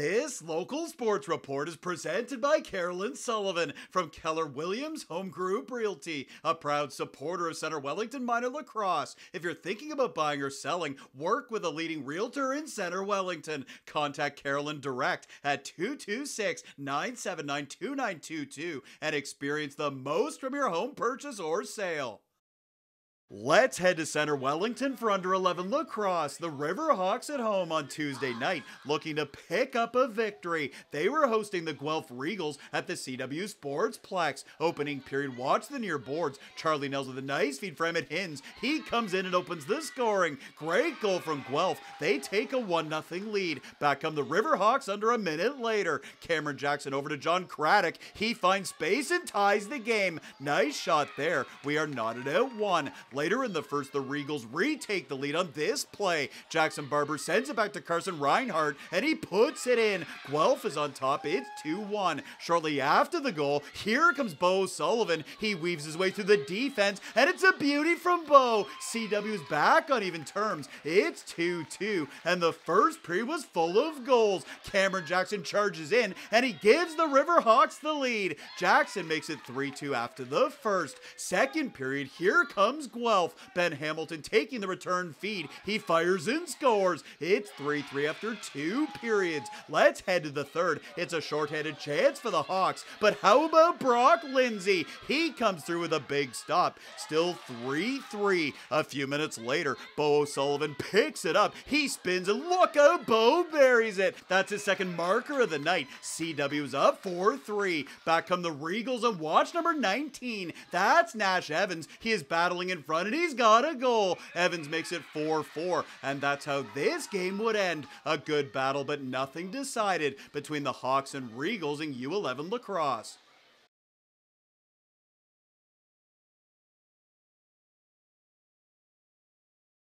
This local sports report is presented by Carolyn Sullivan from Keller Williams Home Group Realty, a proud supporter of Centre Wellington Minor Lacrosse. If you're thinking about buying or selling, work with a leading realtor in Centre Wellington. Contact Carolyn direct at 226 979 2922 and experience the most from your home purchase or sale. Let's head to Centre Wellington for under 11 lacrosse. The Riverhawks at home on Tuesday night, looking to pick up a victory. They were hosting the Guelph Regals at the CW Sportsplex. Opening period, watch the near boards. Charlie Nels with a nice feed for Emmett Hins. He comes in and opens the scoring. Great goal from Guelph. They take a 1 0 lead. Back come the Riverhawks under a minute later. Cameron Jackson over to John Craddock. He finds space and ties the game. Nice shot there. We are knotted at one. Later in the first, the Regals retake the lead on this play. Jackson Barber sends it back to Carson Reinhardt, and he puts it in. Guelph is on top. It's 2 1. Shortly after the goal, here comes Bo Sullivan. He weaves his way through the defense, and it's a beauty from Bo. CW's back on even terms. It's 2 2, and the first period was full of goals. Cameron Jackson charges in, and he gives the Riverhawks the lead. Jackson makes it 3 2 after the first. Second period, here comes Guelph. Ben Hamilton taking the return feed. He fires and scores. It's 3 3 after two periods. Let's head to the third. It's a short-handed chance for the Hawks. But how about Brock Lindsay? He comes through with a big stop. Still 3 3. A few minutes later, Bo O'Sullivan picks it up. He spins and look out, Bo buries it. That's his second marker of the night. CW's up 4 3. Back come the Regals and watch number 19. That's Nash Evans. He is battling in front and he's got a goal. Evans makes it 4 4, and that's how this game would end. A good battle, but nothing decided between the Hawks and Regals in U11 lacrosse.